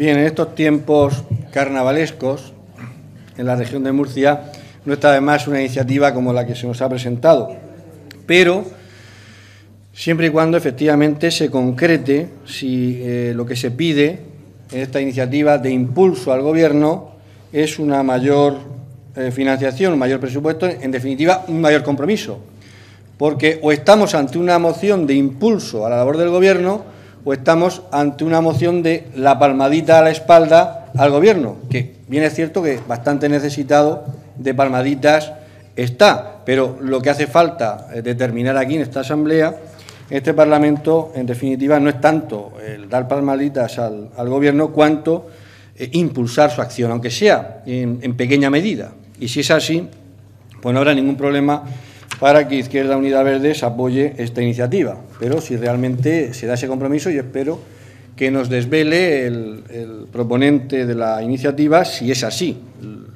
Bien, en estos tiempos carnavalescos, en la región de Murcia, no está de más una iniciativa como la que se nos ha presentado, pero siempre y cuando efectivamente se concrete si eh, lo que se pide en esta iniciativa de impulso al Gobierno es una mayor eh, financiación, un mayor presupuesto, en definitiva, un mayor compromiso. Porque o estamos ante una moción de impulso a la labor del Gobierno o estamos ante una moción de la palmadita a la espalda al Gobierno, que bien es cierto que bastante necesitado de palmaditas está, pero lo que hace falta eh, determinar aquí en esta Asamblea, en este Parlamento, en definitiva, no es tanto el dar palmaditas al, Gobierno cuanto eh, impulsar su acción, aunque sea en, en pequeña medida. Y si es así, pues no habrá ningún problema para que Izquierda Unida Verdes apoye esta iniciativa. Pero si realmente se da ese compromiso, yo espero que nos desvele el, proponente de la iniciativa si es así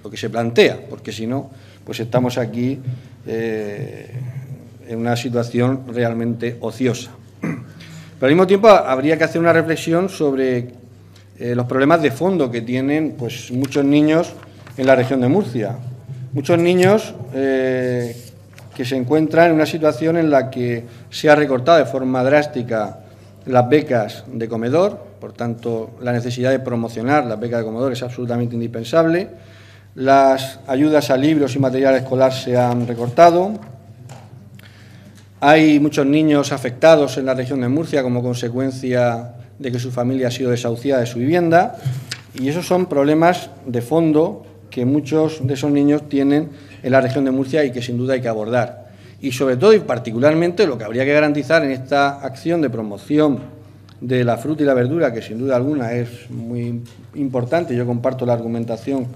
lo que se plantea, porque si no, pues estamos aquí eh, en una situación realmente ociosa. Pero al mismo tiempo habría que hacer una reflexión sobre eh, los problemas de fondo que tienen pues, muchos niños en la región de Murcia. Muchos niños eh, que se encuentran en una situación en la que se ha recortado de forma drástica las becas de comedor, por tanto, la necesidad de promocionar las becas de comedor es absolutamente indispensable. Las ayudas a libros y material escolar se han recortado. Hay muchos niños afectados en la región de Murcia como consecuencia de que su familia ha sido desahuciada de su vivienda y esos son problemas de fondo que muchos de esos niños tienen en la región de Murcia y que sin duda hay que abordar. Y sobre todo y particularmente lo que habría que garantizar en esta acción de promoción de la fruta y la verdura, que sin duda alguna es muy importante, yo comparto la argumentación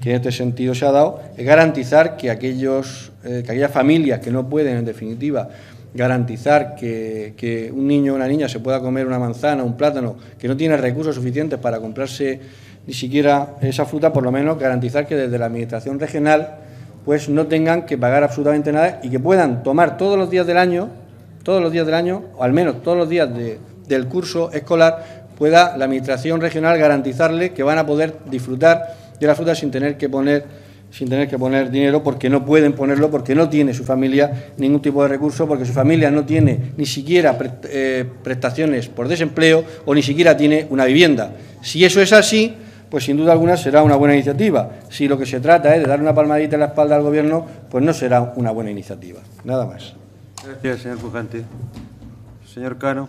que en este sentido se ha dado, es garantizar que, aquellos, eh, que aquellas familias que no pueden, en definitiva, garantizar que, que, un niño o una niña se pueda comer una manzana, un plátano, que no tiene recursos suficientes para comprarse ni siquiera esa fruta, por lo menos garantizar que desde la Administración regional pues no tengan que pagar absolutamente nada y que puedan tomar todos los días del año, todos los días del año, o al menos todos los días del curso escolar, pueda la Administración regional garantizarle que van a poder disfrutar de la fruta sin tener que poner sin tener que poner dinero porque no pueden ponerlo, porque no tiene su familia ningún tipo de recurso, porque su familia no tiene ni siquiera eh, prestaciones por desempleo o ni siquiera tiene una vivienda. Si eso es así, pues sin duda alguna será una buena iniciativa. Si lo que se trata es de dar una palmadita en la espalda al Gobierno, pues no será una buena iniciativa. Nada más. Gracias, señor Pujante. Señor Cano.